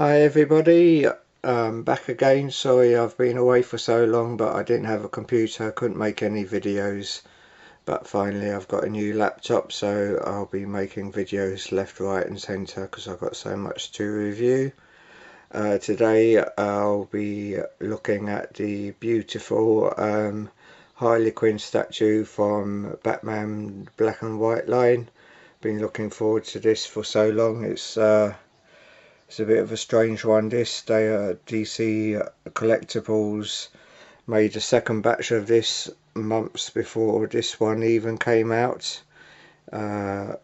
Hi everybody, um, back again. Sorry I've been away for so long but I didn't have a computer, I couldn't make any videos. But finally I've got a new laptop so I'll be making videos left, right and centre because I've got so much to review. Uh, today I'll be looking at the beautiful um, Harley Quinn statue from Batman Black and White line. Been looking forward to this for so long. It's uh, it's a bit of a strange one this. They uh, DC Collectibles made a second batch of this months before this one even came out. Uh,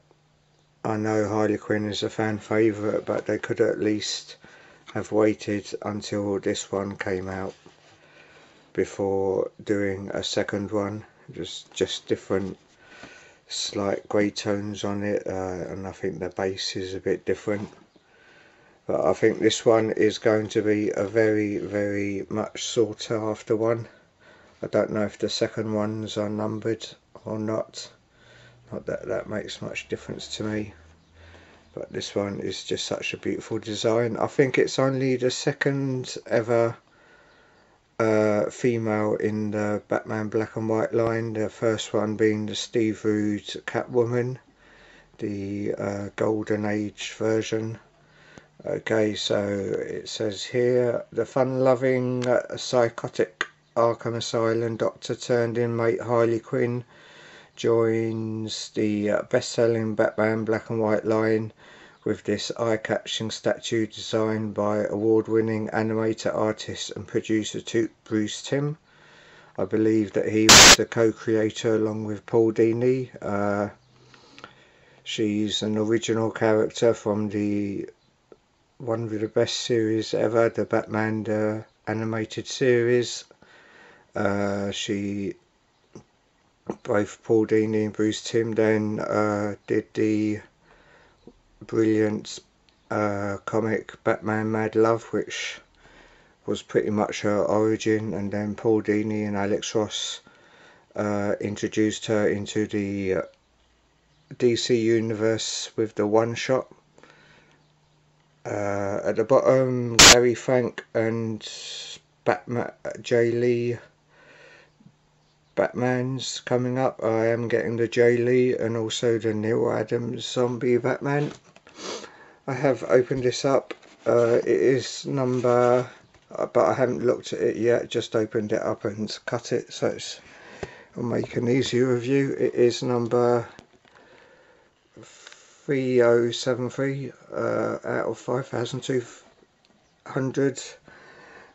I know Harley Quinn is a fan favourite but they could at least have waited until this one came out before doing a second one just just different slight grey tones on it uh, and I think the base is a bit different but I think this one is going to be a very very much sought after one. I don't know if the second ones are numbered or not. Not that that makes much difference to me. But this one is just such a beautiful design. I think it's only the second ever uh, female in the Batman black and white line. The first one being the Steve Rude Catwoman the uh, golden age version Okay, so it says here the fun-loving, uh, psychotic Arkham Asylum doctor turned inmate Harley Quinn joins the uh, best-selling Batman black and white line with this eye-catching statue designed by award-winning animator artist and producer Bruce Timm. I believe that he was the co-creator along with Paul Dini. Uh, she's an original character from the one of the best series ever, the Batman animated series. Uh, she, both Paul Dini and Bruce Timm then uh, did the brilliant uh, comic Batman Mad Love, which was pretty much her origin, and then Paul Dini and Alex Ross uh, introduced her into the uh, DC universe with the one shot uh, at the bottom, Gary Frank and Batman Jae Lee. Batman's coming up. I am getting the Jae Lee and also the Neal Adams zombie Batman. I have opened this up. Uh, it is number, uh, but I haven't looked at it yet. Just opened it up and cut it, so it's, I'll make an easier review. It is number 3073 uh, out of 5200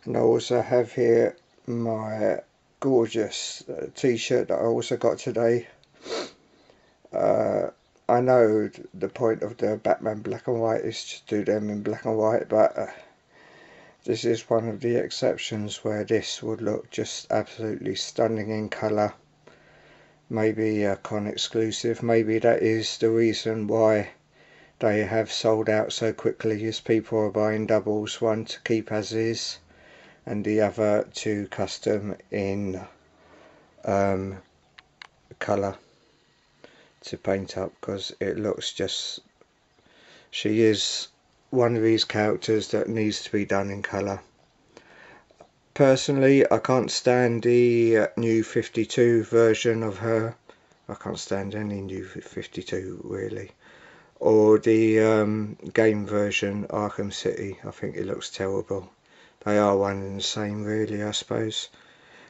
and I also have here my gorgeous uh, t-shirt that I also got today. Uh, I know the point of the Batman black and white is to do them in black and white but uh, this is one of the exceptions where this would look just absolutely stunning in colour maybe a con exclusive. Maybe that is the reason why they have sold out so quickly as people are buying doubles one to keep as is and the other to custom in um, colour to paint up because it looks just she is one of these characters that needs to be done in colour Personally, I can't stand the new 52 version of her. I can't stand any new 52 really. Or the um, game version, Arkham City. I think it looks terrible. They are one and the same really, I suppose.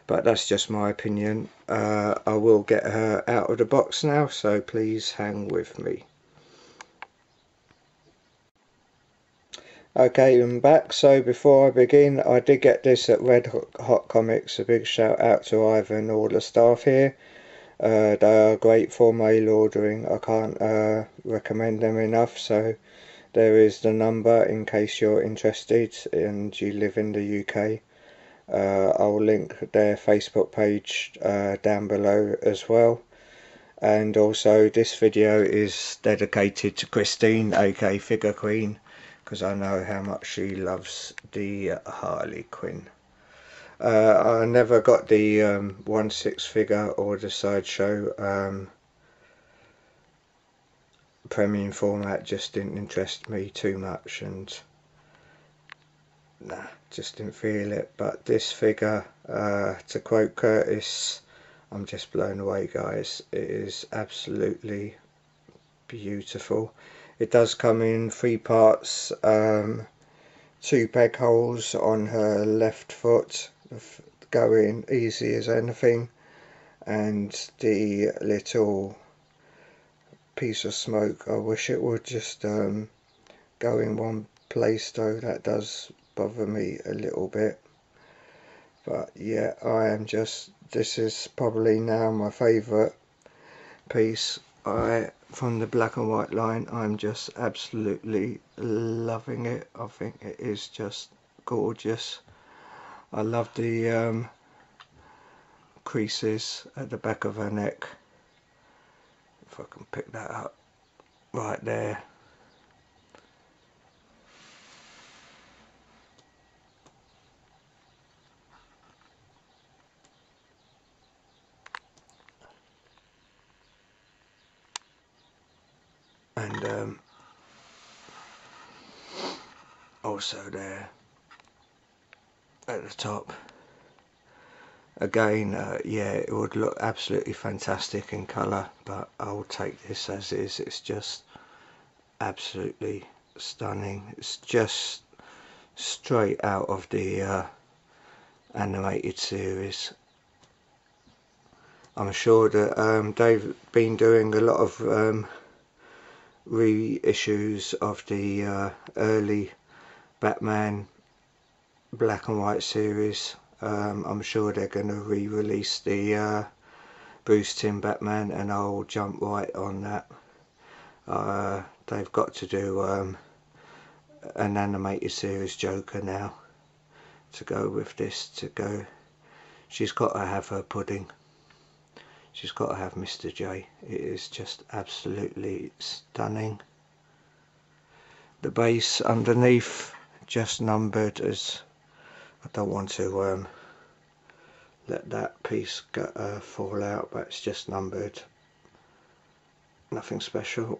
But that's just my opinion. Uh, I will get her out of the box now, so please hang with me. Okay, I'm back. So before I begin, I did get this at Red Hot Comics. A big shout out to Ivan and all the staff here. Uh, they are great for mail ordering. I can't uh, recommend them enough. So there is the number in case you're interested and you live in the UK. Uh, I'll link their Facebook page uh, down below as well and also this video is dedicated to Christine aka Figure Queen because I know how much she loves the Harley Quinn. Uh, I never got the um, 1 6 figure or the sideshow um, premium format just didn't interest me too much and nah just didn't feel it. But this figure uh, to quote Curtis I'm just blown away guys. It is absolutely beautiful it does come in three parts um, two peg holes on her left foot going easy as anything and the little piece of smoke. I wish it would just um, go in one place though. That does bother me a little bit. But yeah I am just this is probably now my favourite piece. I from the black and white line I'm just absolutely loving it. I think it is just gorgeous. I love the um, creases at the back of her neck. If I can pick that up right there and um, also there at the top again uh, yeah it would look absolutely fantastic in colour but I'll take this as is. It's just absolutely stunning. It's just straight out of the uh, animated series. I'm sure that um, they've been doing a lot of um, reissues of the uh, early Batman black and white series. Um, I'm sure they're going to re-release the uh, Bruce Timm Batman and I'll jump right on that. Uh, they've got to do um, an animated series Joker now to go with this to go. She's got to have her pudding she's got to have Mr. J. It is just absolutely stunning. The base underneath just numbered as I don't want to um, let that piece get, uh, fall out but it's just numbered nothing special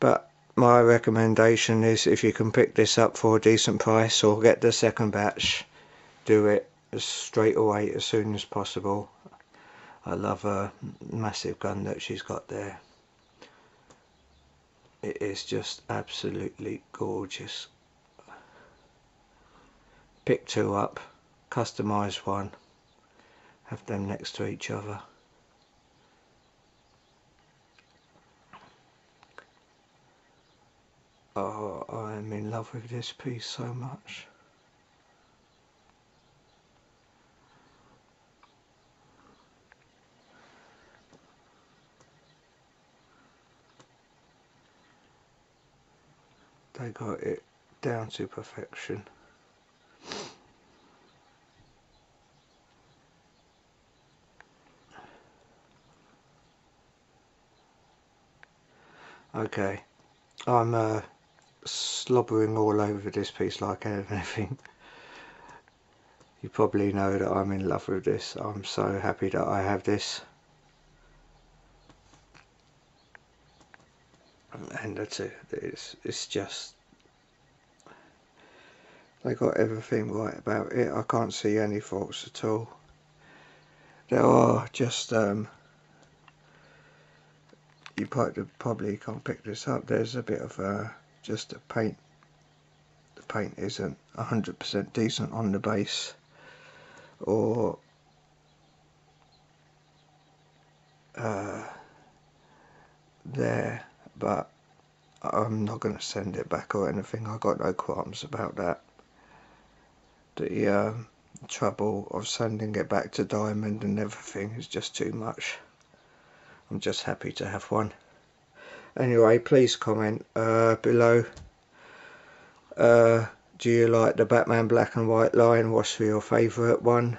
but my recommendation is if you can pick this up for a decent price or get the second batch do it straight away as soon as possible. I love a massive gun that she's got there. It is just absolutely gorgeous. Pick two up, customise one, have them next to each other. Oh, I'm in love with this piece so much. They got it down to perfection. Okay, I'm uh, slobbering all over this piece like anything. You probably know that I'm in love with this. I'm so happy that I have this. And that's it. It's, it's just they got everything right about it. I can't see any faults at all. There are just um, you probably can't pick this up. There's a bit of uh, just a paint. The paint isn't 100% decent on the base or uh, there but I'm not going to send it back or anything. I got no qualms about that. The um, trouble of sending it back to Diamond and everything is just too much. I'm just happy to have one. Anyway please comment uh, below. Uh, do you like the Batman black and white line? What's your favourite one?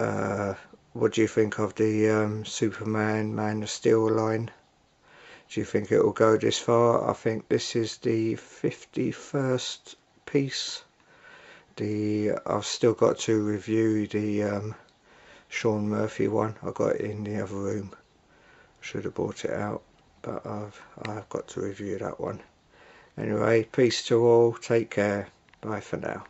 Uh, what do you think of the um, Superman Man of Steel line do you think it will go this far? I think this is the 51st piece. The I've still got to review the um, Sean Murphy one. I got it in the other room. Should have bought it out, but I've I've got to review that one. Anyway, peace to all. Take care. Bye for now.